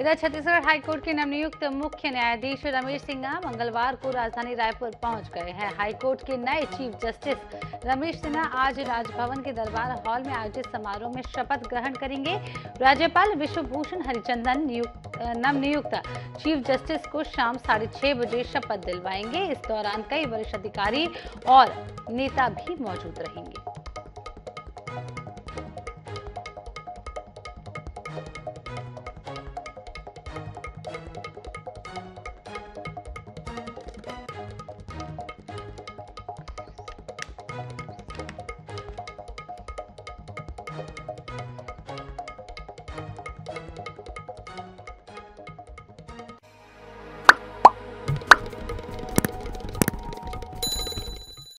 इधर छत्तीसगढ़ हाईकोर्ट के नवनियुक्त मुख्य न्यायाधीश रमेश सिन्हा मंगलवार को राजधानी रायपुर पहुँच गए हैं। हाईकोर्ट के नए चीफ जस्टिस रमेश सिन्हा आज राजभवन के दरबार हॉल में आयोजित समारोह में शपथ ग्रहण करेंगे। राज्यपाल विश्वभूषण हरिचंदन नवनियुक्त चीफ जस्टिस को शाम साढ़े छह बजे शपथ दिलवाएँगे। इस दौरान कई वरिष्ठ अधिकारी और नेता भी मौजूद रहेंगे।